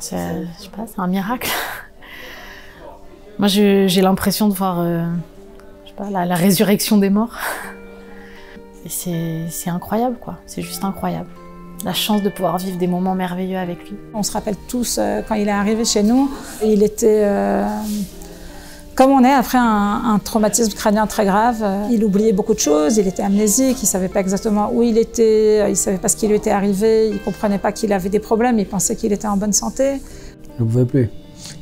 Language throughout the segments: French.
C'est un miracle. Moi, j'ai l'impression de voir euh, pas, la, résurrection des morts. C'est incroyable, quoi. C'est juste incroyable. La chance de pouvoir vivre des moments merveilleux avec lui. On se rappelle tous euh, quand il est arrivé chez nous, il était euh, comme on est après un, traumatisme crânien très grave. Il oubliait beaucoup de choses, il était amnésique, il savait pas exactement où il était, il savait pas ce qui lui était arrivé, il comprenait pas qu'il avait des problèmes, il pensait qu'il était en bonne santé. Je ne pouvais plus.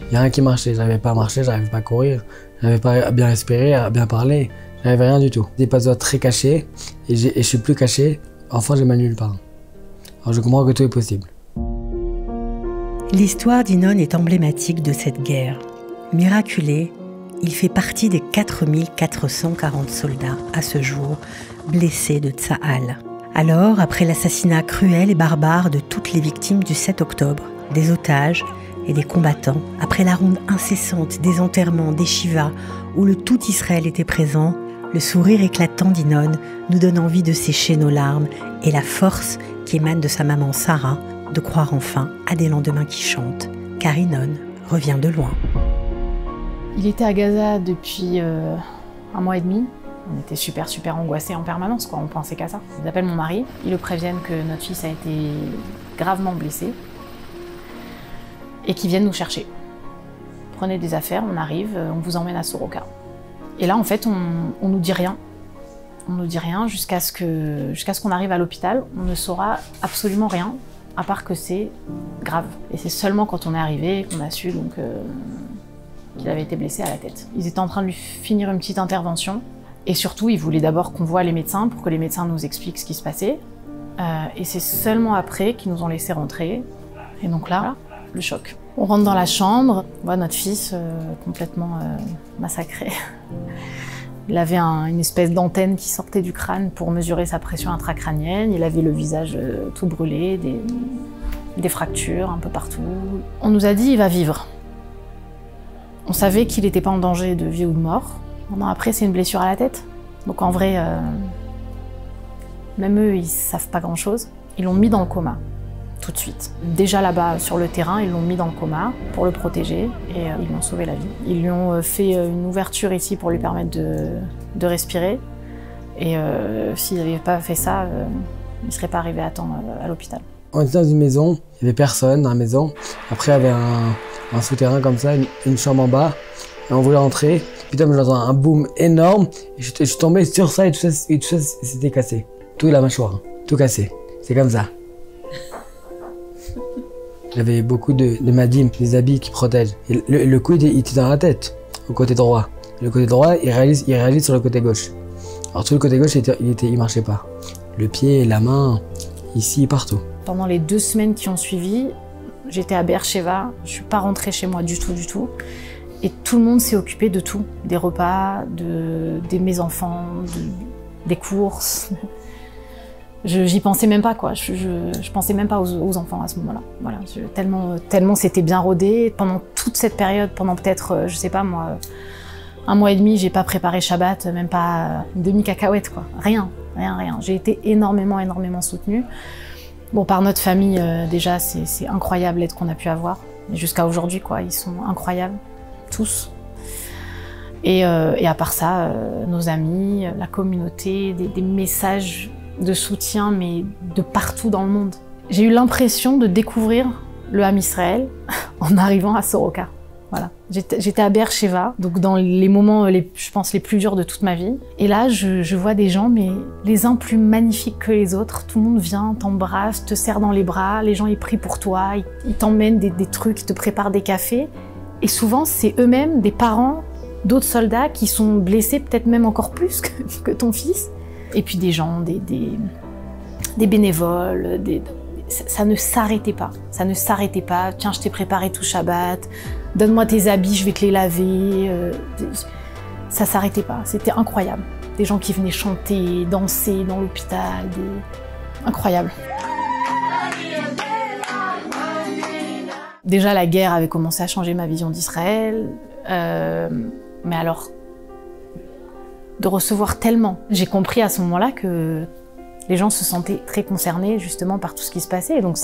Il n'y a rien qui marchait. J'arrivais pas à marcher, j'arrivais pas à courir, j'arrivais pas à bien respirer, à bien parler. J'avais rien du tout. Des passoires très cachés et, et, je suis plus caché. Enfin, j'ai mal nulle part. Alors je comprends que tout est possible. L'histoire d'Inon est emblématique de cette guerre. Miraculé, il fait partie des 4440 soldats à ce jour blessés de Tsahal. Alors, après l'assassinat cruel et barbare de toutes les victimes du 7 octobre, des otages, et des combattants, après la ronde incessante des enterrements, des shivas, où le tout Israël était présent, le sourire éclatant d'Inon nous donne envie de sécher nos larmes et la force qui émane de sa maman Sarah de croire enfin à des lendemains qui chantent, car Inon revient de loin. Il était à Gaza depuis euh, un mois et demi. On était super super angoissés en permanence, quoi. on pensait qu'à ça. Ils appellent mon mari, ils le préviennent que notre fils a été gravement blessé et qui viennent nous chercher. Prenez des affaires, on arrive, euh, on vous emmène à Soroka. Et là, en fait, on, on nous dit rien. On nous dit rien jusqu'à ce que jusqu'à ce qu'on arrive à l'hôpital. On ne saura absolument rien, à part que c'est grave. Et c'est seulement quand on est arrivé qu'on a su donc euh, qu'il avait été blessé à la tête. Ils étaient en train de lui finir une petite intervention. Et surtout, ils voulaient d'abord qu'on voit les médecins pour que les médecins nous expliquent ce qui se passait. Euh, et c'est seulement après qu'ils nous ont laissé rentrer. Et donc là, le choc. On rentre dans la chambre, on voit notre fils euh, complètement euh, massacré. Il avait une espèce d'antenne qui sortait du crâne pour mesurer sa pression intracrânienne. Il avait le visage tout brûlé, des, des, fractures un peu partout. On nous a dit il va vivre. On savait qu'il n'était pas en danger de vie ou de mort. après, c'est une blessure à la tête. Donc en vrai, même eux, ils savent pas grand-chose. Ils l'ont mis dans le coma tout de suite. Déjà là-bas sur le terrain, ils l'ont mis dans le coma pour le protéger et euh, ils lui ont sauvé la vie. Ils lui ont euh, fait euh, une ouverture ici pour lui permettre de, respirer. Et s'ils n'avaient pas fait ça, il ne serait pas arrivé à temps à l'hôpital. On était dans une maison, il n'y avait personne dans la maison. Après, il y avait un, souterrain comme ça, une, chambre en bas. Et on voulait rentrer. Putain, j'entends un boom énorme. Et je, suis tombé sur ça et tout ça, ça s'était cassé. Tout la mâchoire, tout cassé. C'est comme ça. J'avais beaucoup de, madim, des habits qui protègent. le, coude, il était dans la tête, au côté droit. Le côté droit, il réalise, il réalise sur le côté gauche. Alors tout le côté gauche, il, était, il, marchait pas. Le pied, la main, ici, partout. Pendant les deux semaines qui ont suivi, j'étais à Beersheba. Je suis pas rentrée chez moi du tout, du tout. Et tout le monde s'est occupé de tout, des repas, de, de mes enfants, des courses. j'y pensais même pas quoi. Je, je, pensais même pas aux, enfants à ce moment-là. Voilà, tellement, tellement c'était bien rodé. Pendant toute cette période, pendant peut-être, euh, je sais pas moi, un mois et demi, j'ai pas préparé Shabbat, même pas une demi cacahuète quoi. Rien, rien, rien. J'ai été énormément, énormément soutenue. Bon, par notre famille euh, déjà, c'est incroyable l'aide qu'on a pu avoir. Jusqu'à aujourd'hui quoi, ils sont incroyables, tous. Et, euh, à part ça, nos amis, la communauté, des, des messages de soutien, mais de partout dans le monde. J'ai eu l'impression de découvrir le Ham Israël en arrivant à Soroka. J'étais à Beersheba, donc dans les moments, je pense, les plus durs de toute ma vie. Et là, je, vois des gens, mais les uns plus magnifiques que les autres. Tout le monde vient, t'embrasse, te serre dans les bras, les gens ils prient pour toi, ils, t'emmènent des, trucs, ils te préparent des cafés. Et souvent, c'est eux-mêmes, des parents d'autres soldats qui sont blessés peut-être même encore plus que ton fils et puis des gens, des, bénévoles, ça ne s'arrêtait pas. Ça ne s'arrêtait pas. Tiens, je t'ai préparé tout Shabbat. Donne-moi tes habits, je vais te les laver. Euh, ça s'arrêtait pas. C'était incroyable. Des gens qui venaient chanter, danser dans l'hôpital. Incroyable. Déjà, la guerre avait commencé à changer ma vision d'Israël. Euh, mais alors, de recevoir tellement. J'ai compris à ce moment-là que les gens se sentaient très concernés justement par tout ce qui se passait. donc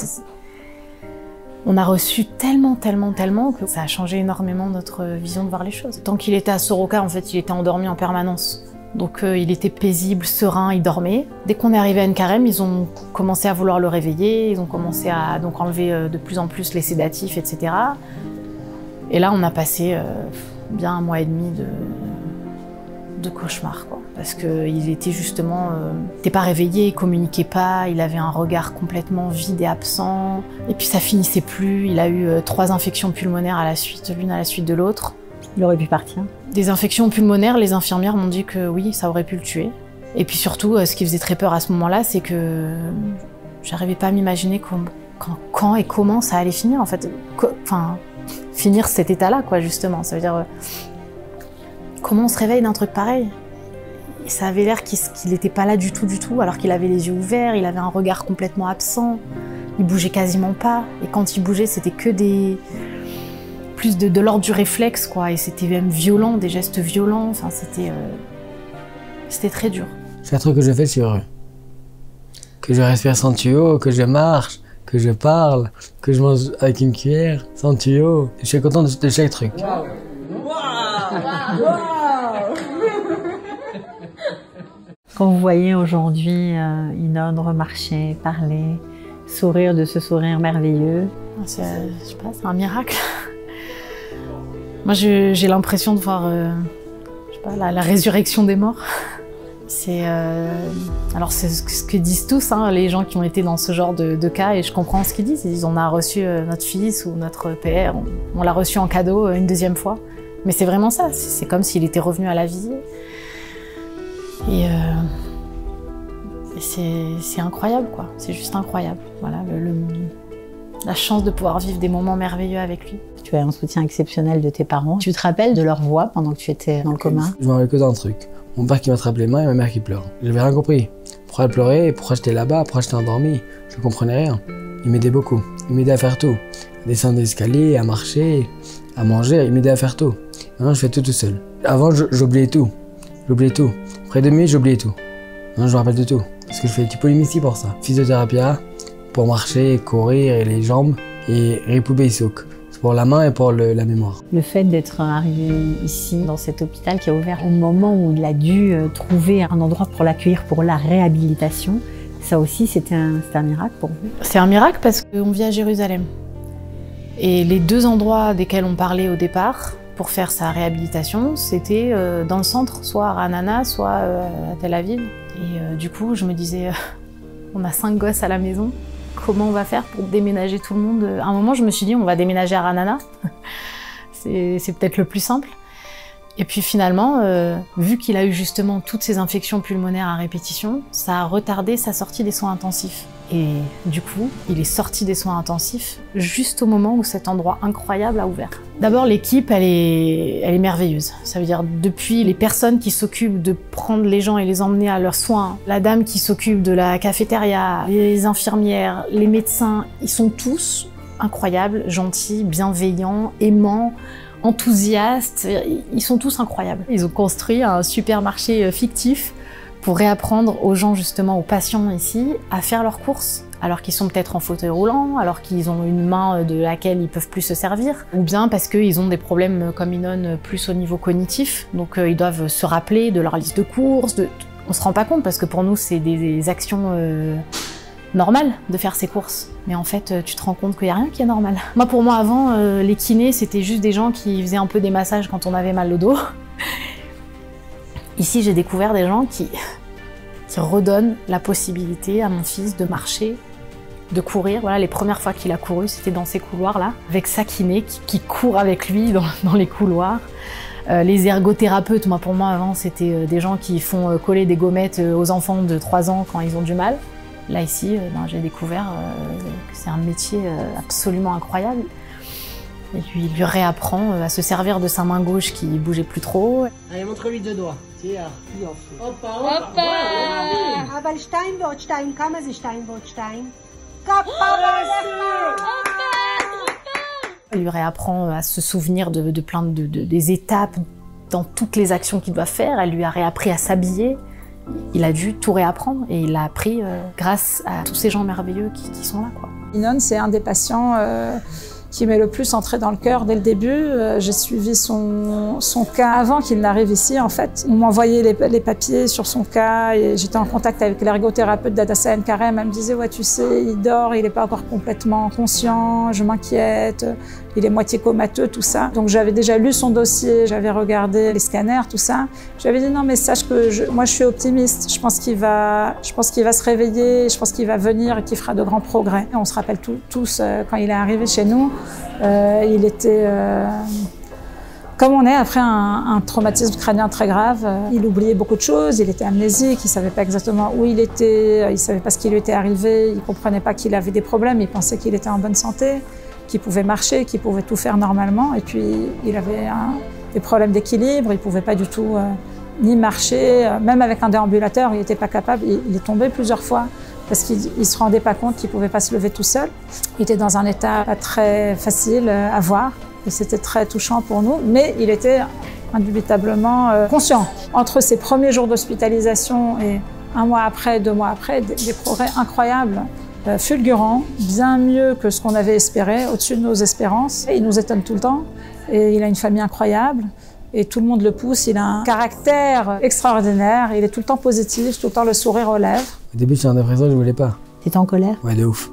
On a reçu tellement, tellement, tellement que ça a changé énormément notre vision de voir les choses. Tant qu'il était à Soroka, en fait, il était endormi en permanence. Donc euh, il était paisible, serein, il dormait. Dès qu'on est arrivé à Nkarem, ils ont commencé à vouloir le réveiller, ils ont commencé à donc enlever euh, de plus en plus les sédatifs, etc. Et là, on a passé euh, bien un mois et demi de, de cauchemar. Parce qu'il était justement, euh, n'était pas réveillé, il communiquait pas, il avait un regard complètement vide et absent. Et puis ça finissait plus. Il a eu euh, trois infections pulmonaires à la suite, l'une à la suite de l'autre. Il aurait pu partir. Des infections pulmonaires, les infirmières m'ont dit que oui, ça aurait pu le tuer. Et puis surtout, euh, ce qui faisait très peur à ce moment-là, c'est que j'arrivais pas à m'imaginer quand, quand, quand et comment ça allait finir, en fait. Enfin, finir cet état-là, quoi, justement. Ça veut dire, euh, comment on se réveille d'un truc pareil? Et Ça avait l'air qu'il qu'il était pas là du tout, du tout, alors qu'il avait les yeux ouverts, il avait un regard complètement absent, il bougeait quasiment pas. Et quand il bougeait, c'était que des plus de, de l'ordre du réflexe, quoi. Et c'était même violent, des gestes violents. Enfin, c'était euh, c'était très dur. Chaque truc que je fais, je suis heureux. Que je respire sans tuyau, que je marche, que je parle, que je mange avec une cuillère, sans tuyau. Je suis content de, de chaque truc. Quand vous voyez aujourd'hui euh, Inodre marcher, parler, sourire de ce sourire merveilleux, C'est, je sais pas, c'est un miracle. Moi, j'ai l'impression de voir, euh, je la, résurrection des morts. C'est, euh, alors c'est ce que- disent tous, hein, les gens qui ont été dans ce genre de, cas, et je comprends ce qu'ils disent. Ils disent, on a reçu euh, notre fils ou notre père, on, l'a reçu en cadeau une deuxième fois. Mais c'est vraiment ça. C'est comme s'il était revenu à la vie. Et, euh, et c'est, c'est incroyable, quoi. C'est juste incroyable. Voilà, le- le, la chance de pouvoir vivre des moments merveilleux avec lui. tu as un soutien exceptionnel de tes parents. Tu te rappelles de leur voix pendant que tu étais dans le coma Je me rappelle que d'un truc. Mon père qui m'attrape les mains et ma mère qui pleure. J'avais rien compris. Pourquoi elle pleurait Pourquoi j'étais là-bas Pourquoi j'étais endormi? Je comprenais rien. Il m'aidait beaucoup. Il m'aidait à faire tout. À descendre des escaliers, à marcher, à manger. Il m'aidait à faire tout. Maintenant, je fais tout tout seul. Avant, j'oubliais tout. J'oubliais tout. Après deux minutes, j'oubliais tout. Maintenant, je me rappelle de tout. Parce que je fais du polymécie pour ça. Physiothérapie pour marcher, courir et les jambes. Et Répoubé Issouk. C'est pour la main et pour le- la mémoire. Le fait d'être arrivé ici, dans cet hôpital qui a ouvert au moment où il a dû euh, trouver un endroit pour l'accueillir pour la réhabilitation, ça aussi c'était un, c'était un miracle pour vous. C'est un miracle parce qu'on vit à Jérusalem. Et les deux endroits desquels on parlait au départ pour faire sa réhabilitation, c'était euh, dans le centre, soit à Ranana, soit euh, à Tel Aviv. Et euh, du coup, je me disais, on a cinq gosses à la maison, comment on va faire pour déménager tout le monde? À un moment, je me suis dit, on va déménager à Ranana. c'est peut-être le plus simple. Et puis finalement, euh, vu qu'il a eu justement toutes ces infections pulmonaires à répétition, ça a retardé sa sortie des soins intensifs. Et du coup, il est sorti des soins intensifs juste au moment où cet endroit incroyable a ouvert. D'abord, l'équipe, elle est, elle est merveilleuse. Ça veut dire depuis les personnes qui s'occupent de prendre les gens et les emmener à leurs soins, la dame qui s'occupe de la cafétéria, les infirmières, les médecins, ils sont tous incroyables, gentils, bienveillants, aimants enthousiastes, ils sont tous incroyables. Ils ont construit un supermarché euh, fictif pour réapprendre aux gens, justement aux patients ici, à faire leurs courses, alors qu'ils sont peut-être en fauteuil roulant, alors qu'ils ont une main de laquelle ils peuvent plus se servir, ou bien parce qu'ils ont des problèmes euh, comme Inon plus au niveau cognitif, donc euh, ils doivent se rappeler de leur liste de courses, de... on se rend pas compte parce que pour nous c'est des, actions euh, normales de faire ses courses. Mais en fait, euh, tu te rends compte qu'il n'y a rien qui est normal. Moi, pour moi, avant, euh, les kinés, c'était juste des gens qui faisaient un peu des massages quand on avait mal au dos. Ici, j'ai découvert des gens qui, qui redonnent la possibilité à mon fils de marcher, de courir. Voilà, les premières fois qu'il a couru, c'était dans ces couloirs-là, avec sa kiné qui, court avec lui dans, les couloirs. Euh, les ergothérapeutes, moi pour moi avant c'était des gens qui font coller des gommettes aux enfants de 3 ans quand ils ont du mal. Là ici, euh, ben, j'ai découvert euh, que c'est un métier euh, absolument incroyable. Et lui, il lui réapprend euh, à se servir de sa main gauche qui bougeait plus trop. Allez, montre-lui deux doigts. Tiens, hop, אבל שתיים ועוד שתיים, כמה זה שתיים ועוד שתיים? כפרה לך! Il lui réapprend à se souvenir de, de plein de, de- des étapes dans toutes les actions qu'il doit faire. Elle lui a réappris à s'habiller. Il a dû tout réapprendre et il l'a appris euh, grâce à tous ces gens merveilleux qui, sont là. Inon, c'est un des patients euh, qui m'est le plus entré dans le cœur dès le début. Euh, J'ai suivi son, son cas avant qu'il n'arrive ici, en fait. On m'envoyait les, papiers sur son cas et j'étais en contact avec l'ergothérapeute d'Adassa Karem. Elle me disait, ouais, tu sais, il dort, il n'est pas encore complètement conscient, je m'inquiète, il est moitié comateux, tout ça. Donc j'avais déjà lu son dossier, j'avais regardé les scanners, tout ça. J'avais dit, non, mais sache que moi, je suis optimiste. Je pense qu'il va, je pense qu'il va se réveiller, je pense qu'il va venir et qu'il fera de grands progrès. On se rappelle tous, euh, quand il est arrivé chez nous, il était... Euh, comme on est après un, traumatisme crânien très grave, euh, il oubliait beaucoup de choses, il était amnésique, il savait pas exactement où il était, il savait pas ce qui lui était arrivé, il comprenait pas qu'il avait des problèmes, il pensait qu'il était en bonne santé, qu'il pouvait marcher, qu'il pouvait tout faire normalement, et puis il avait des problèmes d'équilibre, il pouvait pas du tout euh, ni marcher, euh, même avec un déambulateur, il n'était pas capable, il, il est tombé plusieurs fois parce qu'il se rendait pas compte qu'il pouvait pas se lever tout seul. Il était dans un état pas très facile à voir. Et c'était très touchant pour nous, mais il était indubitablement euh, conscient. Entre ses premiers jours d'hospitalisation et un mois après, deux mois après, des, des progrès incroyables, euh, fulgurants, bien mieux que ce qu'on avait espéré, au-dessus de nos espérances. Et il nous étonne tout le temps, et il a une famille incroyable. Et tout le monde le pousse, il a un caractère extraordinaire, il est tout le temps positif, tout le temps le sourire aux lèvres. Au début, j'étais en dépression, je voulais pas. T'étais en colère Ouais, de ouf.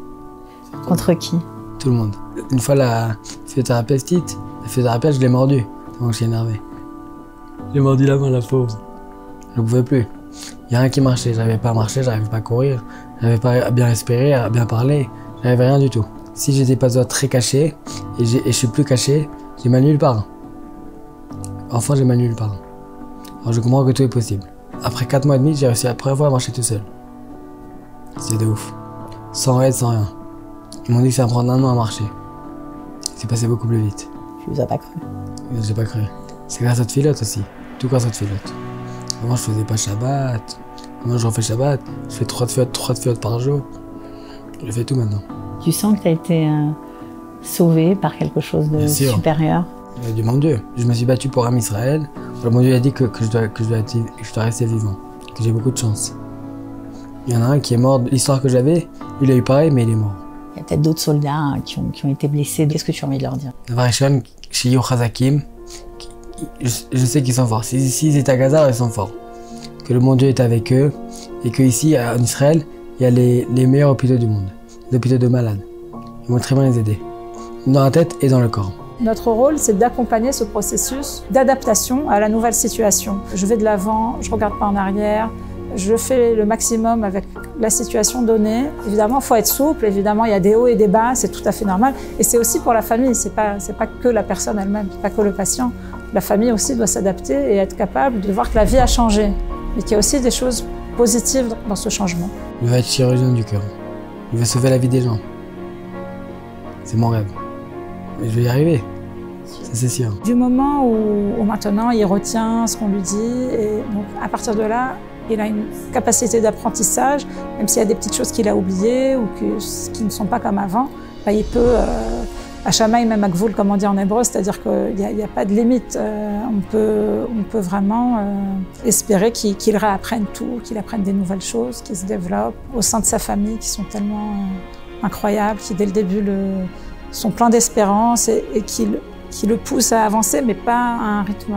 Contre qui Tout le monde. Une fois, la physiothérapeute, la physiothérapeute, je l'ai mordu. Donc, je suis énervé. J'ai mordu la main, la pauvre. Je ne pouvais plus. Il n'y a rien qui marchait. J'arrivais pas à marcher, j'arrivais pas à courir, j'arrivais pas à bien respirer, à bien parler. J'avais rien du tout. Si j'étais pas très caché et, et je suis plus caché, j'ai mal nulle part. Enfin, j'ai mal nulle part. Alors, je comprends que tout est possible. Après 4 mois et demi, j'ai réussi la première fois à marcher tout seul. C'est de ouf. Sans aide, sans rien. Ils m'ont dit que ça prendre un an à marcher. C'est passé beaucoup plus vite. Tu nous as pas cru J'ai pas cru. C'est grâce à te filote aussi. Tout grâce à te filote. Avant, je faisais pas Shabbat. Maintenant, je refais Shabbat. Je fais 3 de fiottes, 3 de fiottes par jour. Je fais tout maintenant. Tu sens que tu as été euh, sauvé par quelque chose de supérieur Il y a du mon Dieu. Je me suis battu pour Am Israël. Le mon Dieu a dit que, que, je dois, que, je dois être, que je dois rester vivant. Que j'ai beaucoup de chance. Il y en a un qui est mort. L'histoire que j'avais, il a eu pareil, mais il est mort. Il y a peut-être d'autres soldats hein, qui, ont, qui ont, été blessés. Qu'est-ce que tu as envie de leur dire? Varishon, Shiyu Hazakim, je, je, sais qu'ils sont forts. S'ils si, étaient à Gaza, ils sont forts. Que le bon Dieu est avec eux et qu'ici, en Israël, il y a les, les, meilleurs hôpitaux du monde. Les hôpitaux de malades. Ils vont très bien les aider. Dans la tête et dans le corps. Notre rôle, c'est d'accompagner ce processus d'adaptation à la nouvelle situation. Je vais de l'avant, je regarde pas en arrière, je fais le maximum avec la situation donnée. Évidemment, il faut être souple. Évidemment, il y a des hauts et des bas. C'est tout à fait normal. Et c'est aussi pour la famille. C'est pas, c'est pas que la personne elle-même, pas que le patient. La famille aussi doit s'adapter et être capable de voir que la vie a changé, mais qu'il y a aussi des choses positives dans ce changement. Il va être chirurgien du cœur. Il va sauver la vie des gens. C'est mon rêve. Mais je vais y arriver. C'est sûr. Du moment où, où maintenant il retient ce qu'on lui dit, et donc à partir de là, il a une capacité d'apprentissage, même s'il y a des petites choses qu'il a oubliées ou qui ne sont pas comme avant, bah, il peut, euh, à Shamaï, même à Gvoul, comme on dit en hébreu, c'est-à-dire qu'il n'y a, pas de limite. Euh, on, peut, on peut vraiment euh, espérer qu'il qu réapprenne tout, qu'il apprenne des nouvelles choses, qu'il se développe au sein de sa famille, qui sont tellement euh, incroyables, qui dès le début sont pleins d'espérance et, et qui, qui le poussent à avancer, mais pas à un rythme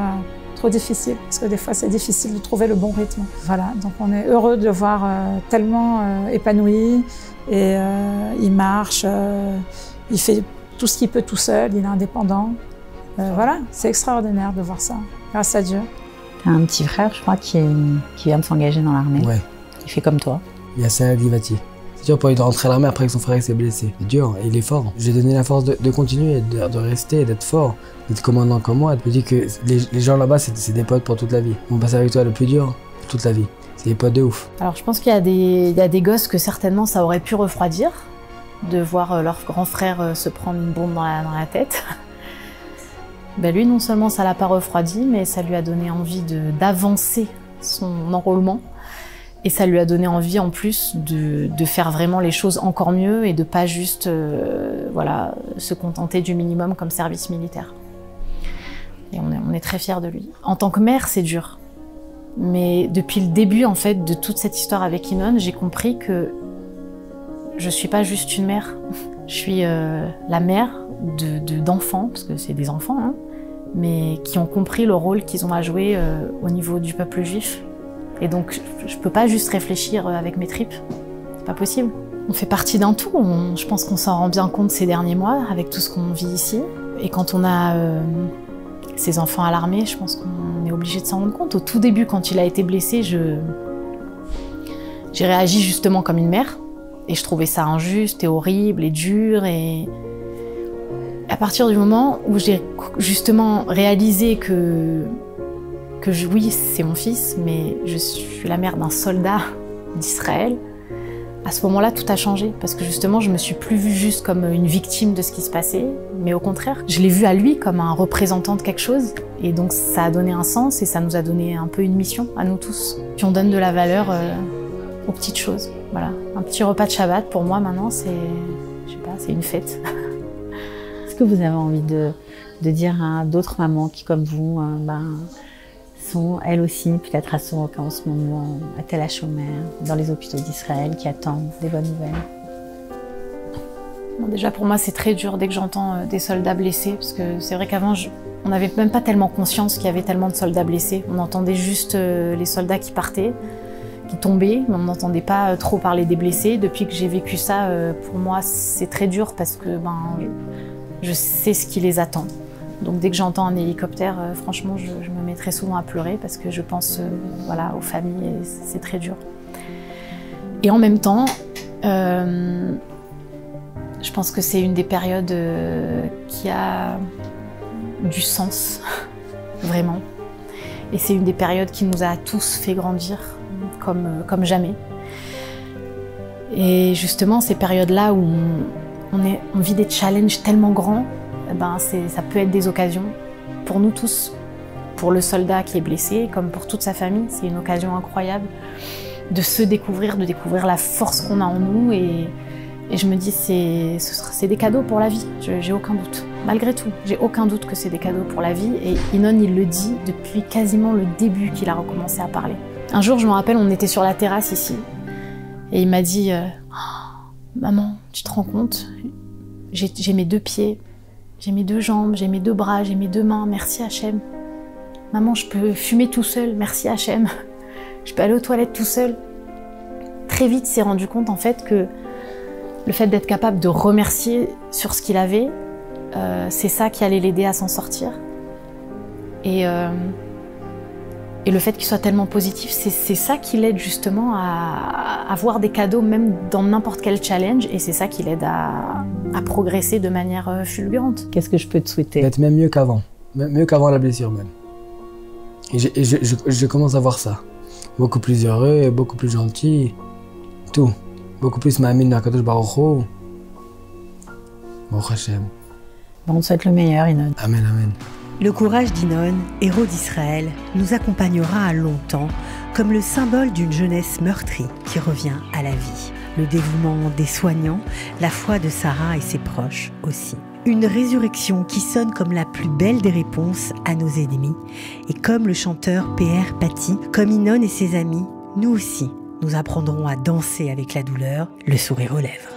trop difficile, parce que des fois c'est difficile de trouver le bon rythme. Voilà, donc on est heureux de le voir euh, tellement euh, épanoui, et euh, il marche, il fait tout ce qu'il peut tout seul, il est indépendant. voilà, c'est extraordinaire de voir ça, grâce à Dieu. T'as un petit frère, je crois, qui, est, qui vient de s'engager dans l'armée. Ouais. Il fait comme toi. Il y dur pour lui de rentrer à l'armée après que son frère s'est blessé. C'est dur, et il est fort. J'ai donné la force de, continuer, de, rester, d'être fort, d'être commandant comme moi. Je dis que les, gens là-bas, c'est des potes pour toute la vie. On passe avec toi le plus dur, toute la vie. C'est des potes de ouf. Alors je pense qu'il y, a des gosses que certainement ça aurait pu refroidir, de voir leur grand frère se prendre une bombe dans la, dans la tête. ben lui, non seulement ça l'a pas refroidi, mais ça lui a donné envie d'avancer son enrôlement. Et ça lui a donné envie en plus de, faire vraiment les choses encore mieux et de pas juste euh, voilà, se contenter du minimum comme service militaire. Et on est, très fiers de lui. En tant que mère, c'est dur. Mais depuis le début en fait de toute cette histoire avec Inon, j'ai compris que je suis pas juste une mère. Je suis euh, la mère d'enfants, de, parce que c'est des enfants, hein, mais qui ont compris le rôle qu'ils ont à jouer euh, au niveau du peuple juif. Et donc, je peux pas juste réfléchir avec mes tripes. C'est pas possible. On fait partie d'un tout. je pense qu'on s'en rend bien compte ces derniers mois avec tout ce qu'on vit ici. Et quand on a euh, ses enfants à l'armée, je pense qu'on est obligé de s'en rendre compte. Au tout début, quand il a été blessé, je j'ai réagi justement comme une mère. Et je trouvais ça injuste et horrible et dur. Et à partir du moment où j'ai justement réalisé que, que oui, c'est mon fils, mais je suis la mère d'un soldat d'Israël, à ce moment-là, tout a changé parce que justement, je me suis plus vue juste comme une victime de ce qui se passait, mais au contraire, je l'ai vu à lui comme un représentant de quelque chose. Et donc, ça a donné un sens et ça nous a donné un peu une mission à nous tous. Puis on donne de la valeur euh, aux petites choses. Voilà, un petit repas de Shabbat pour moi maintenant, c'est, je sais pas, c'est une fête. Est-ce que vous avez envie de, de dire à d'autres mamans qui, comme vous, euh, ben, sont elles aussi peut-être à Soroka en ce moment, à Tel HaShomer, dans les hôpitaux d'Israël, qui attendent des bonnes nouvelles Déjà pour moi c'est très dur dès que j'entends euh, des soldats blessés, parce que c'est vrai qu'avant on n'avait même pas tellement conscience qu'il y avait tellement de soldats blessés. On entendait juste euh, les soldats qui partaient, qui tombaient, mais on n'entendait pas euh, trop parler des blessés. Depuis que j'ai vécu ça, pour moi c'est très dur parce que ben, je sais ce qui les attend. Donc dès que j'entends un hélicoptère, euh, franchement, je, me mets très souvent à pleurer parce que je pense euh, voilà, aux familles et c'est très dur. Et en même temps, euh, je pense que c'est une des périodes qui a du sens, vraiment. Et c'est une des périodes qui nous a tous fait grandir comme, jamais. Et justement, ces périodes-là où on, vit des challenges tellement grands ben, ça peut être des occasions pour nous tous, pour le soldat qui est blessé, comme pour toute sa famille. C'est une occasion incroyable de se découvrir, de découvrir la force qu'on a en nous. Et, je me dis, c'est des cadeaux pour la vie, j'ai aucun doute. Malgré tout, j'ai aucun doute que c'est des cadeaux pour la vie. Et Inon, il le dit depuis quasiment le début qu'il a recommencé à parler. Un jour, je me rappelle, on était sur la terrasse ici. Et il m'a dit, euh, oh, maman, tu te rends compte? J'ai mes deux pieds, j'ai mes deux jambes, j'ai mes deux bras, j'ai mes deux mains. Merci Hachem. Maman, je peux fumer tout seul. Merci Hachem. Je peux aller aux toilettes tout seul. Très vite, s'est rendu compte en fait que le fait d'être capable de remercier sur ce qu'il avait, euh, c'est ça qui allait l'aider à s'en sortir. Et, euh, et le fait qu'il soit tellement positif, c'est ça qui l'aide justement à avoir des cadeaux même dans n'importe quel challenge et c'est ça qui l'aide à, progresser de manière euh, fulgurante. Qu'est-ce que je peux te souhaiter? D'être même mieux qu'avant, mieux qu'avant la blessure même. Et, je, commence à voir ça. Beaucoup plus heureux, beaucoup plus gentil, tout. Beaucoup plus ma'amine Nakadosh Baruch Hu. Bon Hashem. Bon, on te souhaite le meilleur, Inon. Amen, amen. Le courage d'Inon, héros d'Israël, nous accompagnera longtemps comme le symbole d'une jeunesse meurtrie qui revient à la vie. Le dévouement des soignants, la foi de Sarah et ses proches aussi. Une résurrection qui sonne comme la plus belle des réponses à nos ennemis. Et comme le chanteur P.R. Paty, comme Inon et ses amis, nous aussi, nous apprendrons à danser avec la douleur, le sourire aux lèvres.